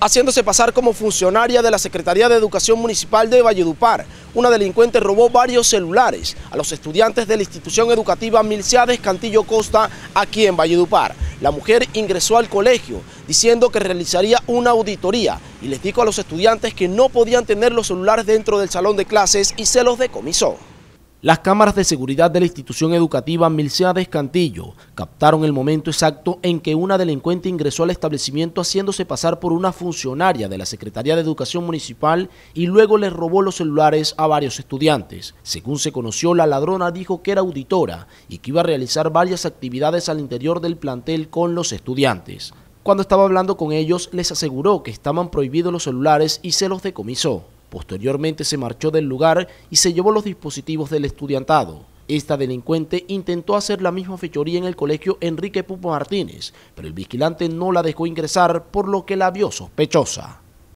haciéndose pasar como funcionaria de la Secretaría de Educación Municipal de Valledupar. Una delincuente robó varios celulares a los estudiantes de la institución educativa Milciades Cantillo Costa aquí en Valledupar. La mujer ingresó al colegio diciendo que realizaría una auditoría y les dijo a los estudiantes que no podían tener los celulares dentro del salón de clases y se los decomisó. Las cámaras de seguridad de la institución educativa Milciades Cantillo captaron el momento exacto en que una delincuente ingresó al establecimiento haciéndose pasar por una funcionaria de la Secretaría de Educación Municipal y luego le robó los celulares a varios estudiantes. Según se conoció, la ladrona dijo que era auditora y que iba a realizar varias actividades al interior del plantel con los estudiantes. Cuando estaba hablando con ellos, les aseguró que estaban prohibidos los celulares y se los decomisó. Posteriormente se marchó del lugar y se llevó los dispositivos del estudiantado. Esta delincuente intentó hacer la misma fechoría en el colegio Enrique Pupo Martínez, pero el vigilante no la dejó ingresar por lo que la vio sospechosa.